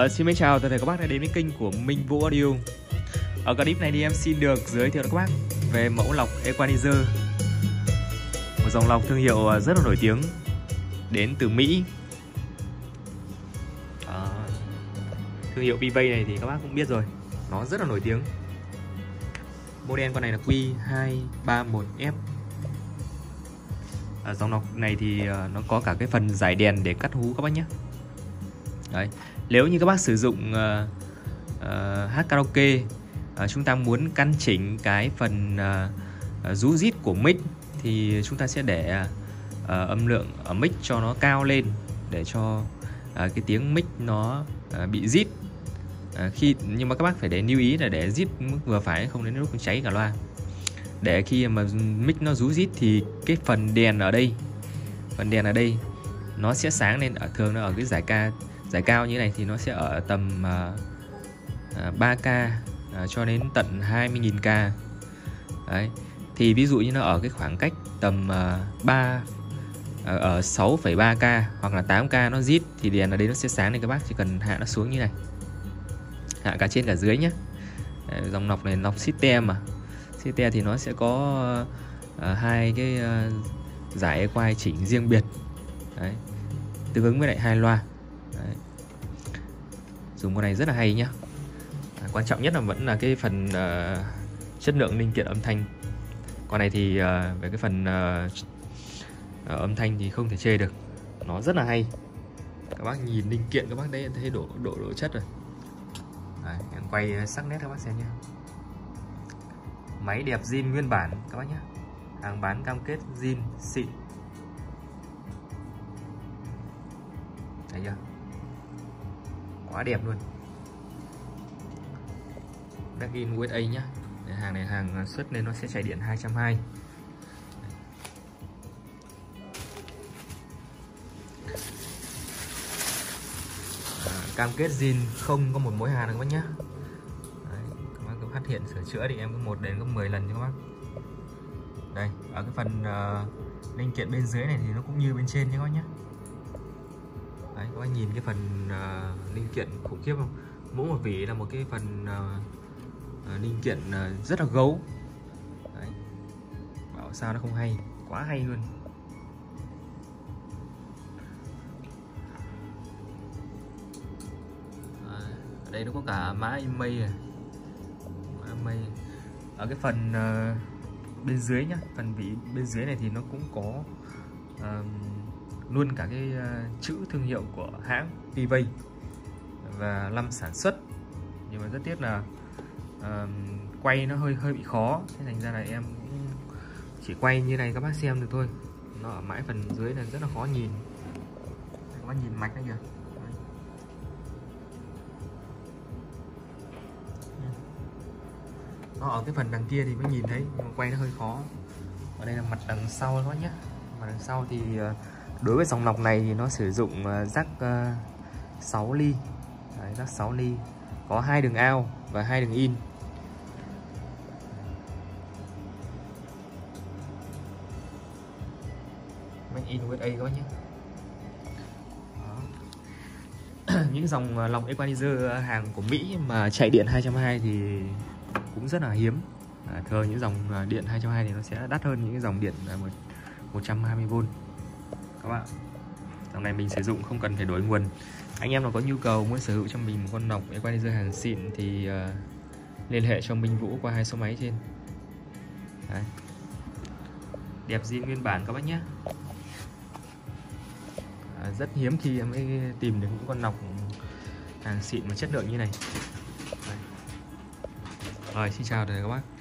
Ờ, xin mến chào toàn thể các bác đã đến với kênh của Minh Vũ Audio. Ở clip này thì em xin được giới thiệu các bác về mẫu lọc Equalizer. Một dòng lọc thương hiệu ờ, rất là nổi tiếng Đến từ Mỹ. À, Thương hiệu BV này thì các bác cũng biết rồi Nó rất là nổi tiếng. Model con này là Q231F à, ờ, Dòng lọc này thì ờ, nó có cả cái phần giải đèn để cắt hú các bác nhé. Đấy. Nếu như các bác sử dụng uh, uh, hát karaoke uh, chúng ta muốn căn chỉnh cái phần uh, uh, rú rít của mic thì chúng ta sẽ để uh, âm lượng ở mic cho nó cao lên để cho uh, cái tiếng mic nó uh, bị rít uh, khi nhưng mà các bác phải để lưu ý là để rít mức vừa phải không đến lúc cháy cả loa để khi mà mic nó rú rít thì cái phần đèn ở đây phần đèn ở đây nó sẽ sáng lên ở thường nó ở cái giải ca giải cao như này thì nó sẽ ở tầm uh, 3k uh, cho đến tận 20.000k đấy thì ví dụ như nó ở cái khoảng cách tầm uh, 3 uh, ở 6,3k hoặc là 8k nó zip thì đèn ở đây nó sẽ sáng nên các bác chỉ cần hạ nó xuống như này. Hạ cả trên cả dưới nhé đấy, dòng nọc này nọc system mà. System thì nó sẽ có uh, hai cái uh, giải quay chỉnh riêng biệt. Đấy tương ứng với lại hai loa. Đấy dùng con này rất là hay nhá. À, quan trọng nhất là vẫn là cái phần uh, chất lượng linh kiện âm thanh. Con này thì uh, về cái phần uh, uh, âm thanh thì không thể chê được. Nó rất là hay. Các bác nhìn linh kiện các bác đấy thấy độ độ độ chất rồi. Đấy, em quay sắc nét các bác xem nhé máy đẹp zin nguyên bản các bác nhé hàng bán cam kết zin xịn. Thấy chưa? Quá đẹp luôn. Back in USA nhá. Hàng này hàng à, xuất nên nó sẽ chạy điện 220 à, cam kết zin không có một mối hàn các bác nhá. Đấy, các bác cứ phát hiện sửa chữa thì em có một đến có 10 lần cho các bác. Đây ở cái phần uh, linh kiện bên dưới này thì nó cũng như bên trên nhé các bác nhé Đấy, các bác nhìn cái phần uh, linh kiện khủng khiếp không? Mỗi một vỉ là một cái phần uh, uh, linh kiện uh, rất là gấu. Đấy. bảo sao nó không hay quá hay luôn. À, ở đây nó có cả mã email này mã email. Ở cái phần uh, bên dưới nhá phần vỉ bên dưới này thì nó cũng có uh, luôn cả cái ờ, chữ thương hiệu của hãng Vivay và năm sản xuất. Nhưng mà rất tiếc là uh, quay nó hơi hơi bị khó. Thế thành ra là em cũng chỉ quay như này các bác xem được thôi. Nó ở mãi phần dưới là rất là khó nhìn. Các bác nhìn mạch đấy kìa. Nó ở cái phần đằng kia thì mới nhìn thấy nhưng mà quay nó hơi khó. Ở đây là mặt đằng sau các bác nhé. Mặt đằng sau thì uh, đối với dòng lọc này thì nó sử dụng rắc uh, 6 ly. Đấy, rắc 6 ly. Có hai đường out và hai đường in. Make in USA các bác nhé. Những dòng lọc equalizer hàng của Mỹ mà chạy điện 220 thì cũng rất là hiếm. À, thường những dòng điện 220 thì nó sẽ đắt hơn những dòng điện 120V các bạn. Dòng này mình sử dụng không cần phải đổi nguồn. Anh em nào có nhu cầu muốn sở hữu cho mình một con nọc equalizer hàng xịn thì uh, liên hệ cho Minh Vũ qua hai số máy trên. Đấy. đẹp zin nguyên bản các bác nhé. À, rất hiếm khi em mới tìm được những con nọc hàng xịn mà chất lượng như này. Đấy. rồi xin chào tất cả các bác.